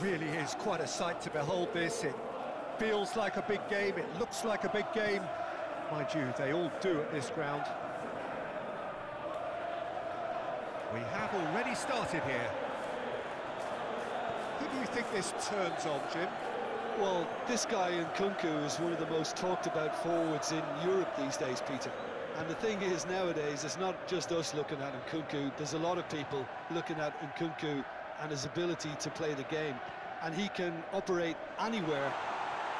Really is quite a sight to behold this. It feels like a big game, it looks like a big game. Mind you, they all do at this ground. We have already started here. Who do you think this turns on, Jim? Well, this guy in Nkunku is one of the most talked about forwards in Europe these days, Peter. And the thing is, nowadays, it's not just us looking at Nkunku. There's a lot of people looking at Nkunku and his ability to play the game. And he can operate anywhere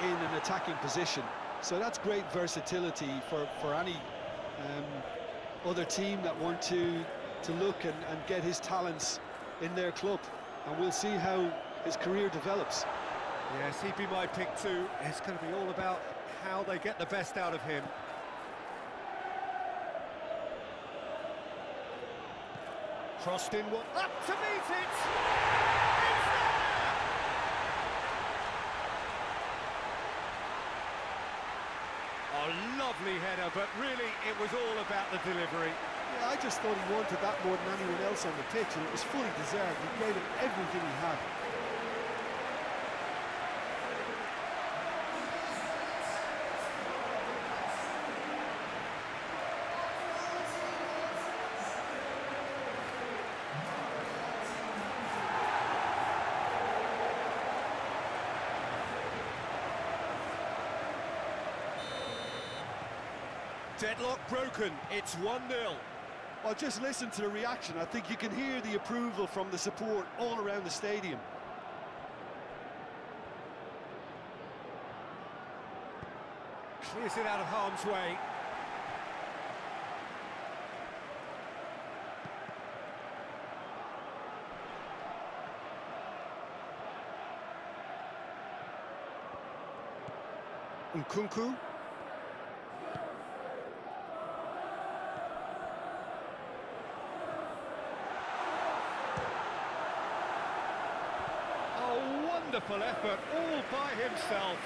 in an attacking position. So that's great versatility for, for any um, other team that want to, to look and, and get his talents in their club. And we'll see how his career develops. Yes, he'd be my pick too. It's going to be all about how they get the best out of him. Crossed in, up to meet it! It's there! A lovely header, but really it was all about the delivery. Yeah, I just thought he wanted that more than anyone else on the pitch, and it was fully deserved. He gave it everything he had. Deadlock broken, it's 1-0. Well, just listen to the reaction. I think you can hear the approval from the support all around the stadium. Clears it out of harm's way. Nkunku. Wonderful effort, all by himself.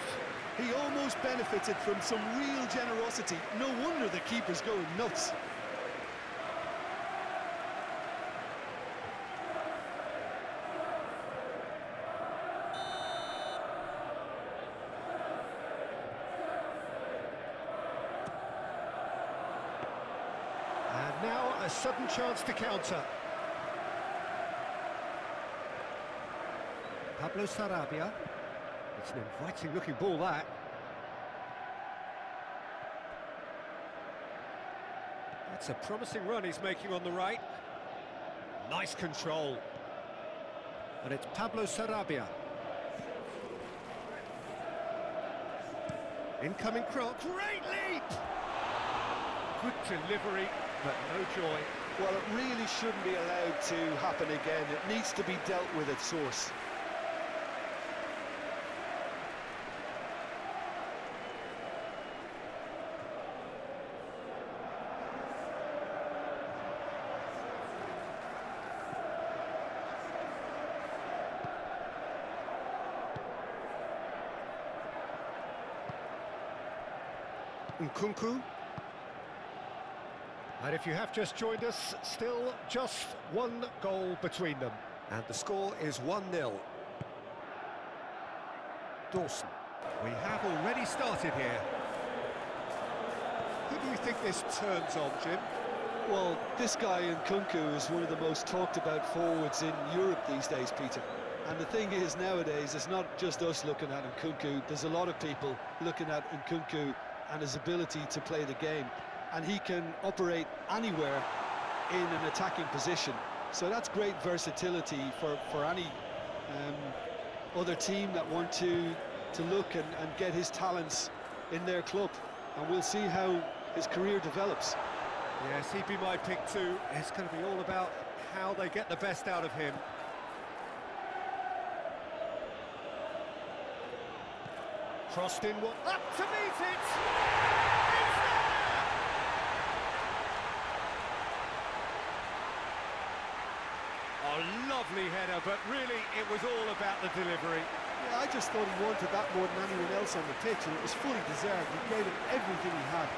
He almost benefited from some real generosity. No wonder the keeper's going nuts. And now a sudden chance to counter. Pablo Sarabia. It's an inviting looking ball that. That's a promising run he's making on the right. Nice control. And it's Pablo Sarabia. Incoming cross. Great leap! Good delivery, but no joy. Well, it really shouldn't be allowed to happen again. It needs to be dealt with at source. Nkunku. And if you have just joined us, still just one goal between them. And the score is 1-0. Dawson. We have already started here. Who do you think this turns on, Jim? Well, this guy in Nkunku is one of the most talked about forwards in Europe these days, Peter. And the thing is, nowadays, it's not just us looking at Nkunku. There's a lot of people looking at Nkunku and his ability to play the game. And he can operate anywhere in an attacking position. So that's great versatility for, for any um, other team that want to, to look and, and get his talents in their club. And we'll see how his career develops. Yes, he'd be my pick too. It's going to be all about how they get the best out of him. Crossed in one. Up to meet it! It's there! A lovely header, but really it was all about the delivery. Yeah, I just thought he wanted that more than anyone else on the pitch, and it was fully deserved. He gave it everything he had.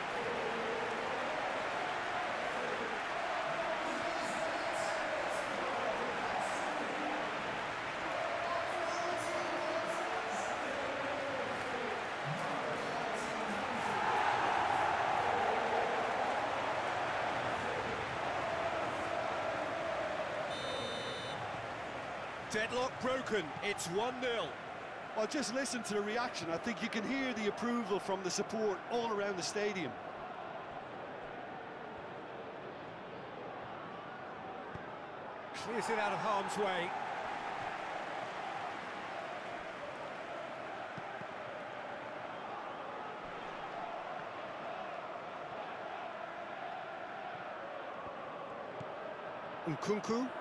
Deadlock broken. It's 1-0. Well, just listen to the reaction. I think you can hear the approval from the support all around the stadium. Clears it out of harm's way. Nkunku.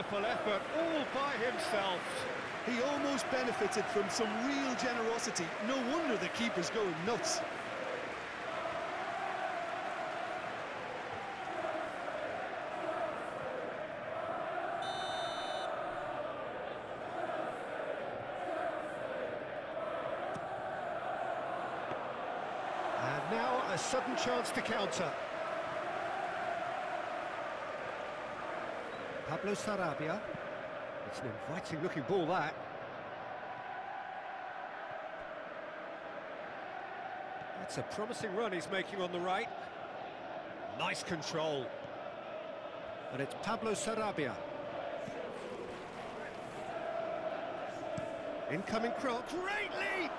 Wonderful effort, all by himself. He almost benefited from some real generosity. No wonder the keeper's going nuts. And now a sudden chance to counter. Pablo Sarabia. It's an inviting looking ball that. That's a promising run he's making on the right. Nice control. And it's Pablo Sarabia. Incoming cross. Great leap!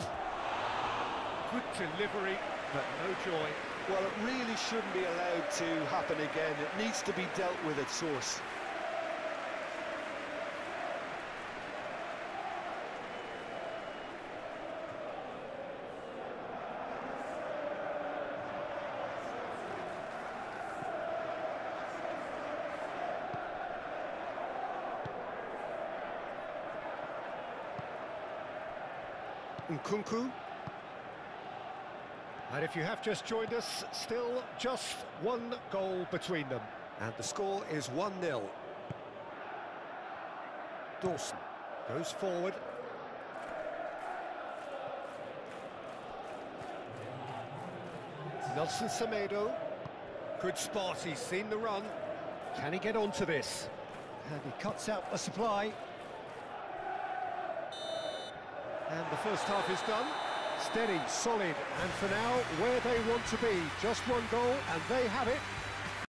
Good delivery, but no joy. Well, it really shouldn't be allowed to happen again. It needs to be dealt with at source. Nkunku. And if you have just joined us, still just one goal between them. And the score is 1-0. Dawson goes forward. Nelson Semedo. Good spot, he's seen the run. Can he get onto this? And he cuts out the supply. And the first half is done. Steady, solid, and for now, where they want to be. Just one goal, and they have it.